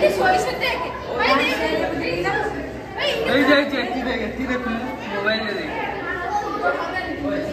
किती सोयीस्कर ते माहिती आहे जय जय तिथे घे तिथे मोबाईल दे। मोबाईल